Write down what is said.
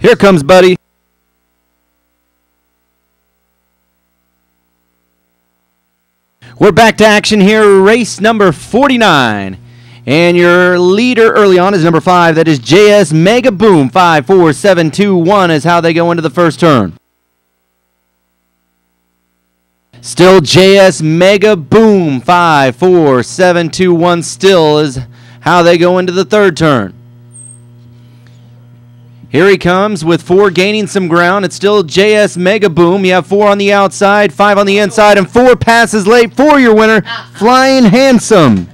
Here comes Buddy. We're back to action here, race number 49. And your leader early on is number five. That is JS Mega Boom. Five, four, seven, two, one is how they go into the first turn. Still JS Mega Boom. Five, four, seven, two, one. Still is how they go into the third turn. Here he comes with four gaining some ground. It's still JS Mega Boom. You have four on the outside, five on the inside, and four passes late for your winner, ah. Flying Handsome.